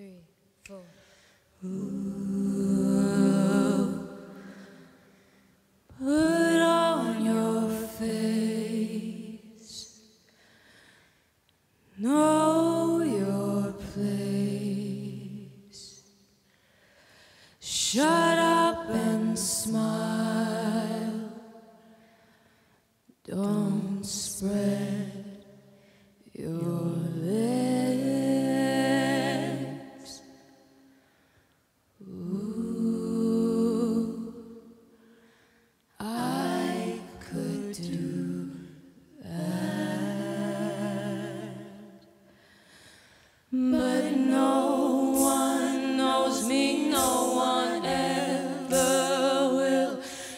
three, four. Put on your face. Know your place. Shut up and smile. Don't spread.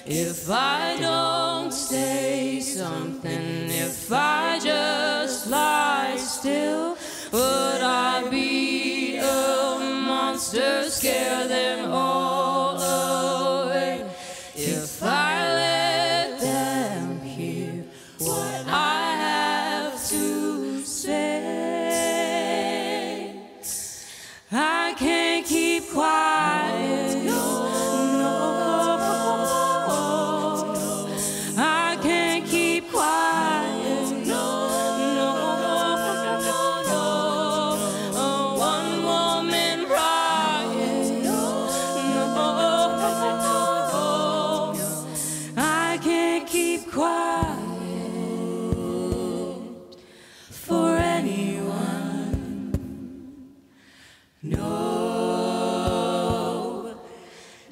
If I don't say something, if I just lie still, would I be a monster? Scare them all.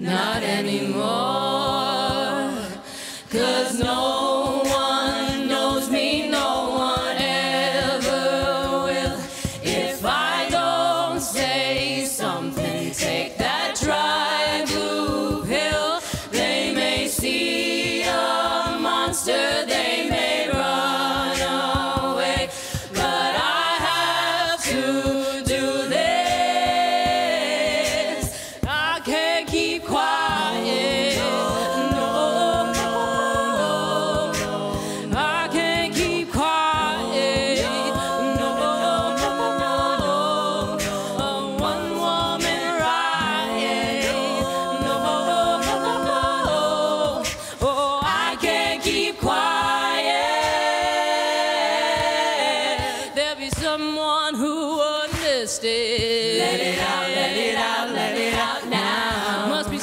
Not anymore. someone who understands. Let it out, let it out, let it out now. Must be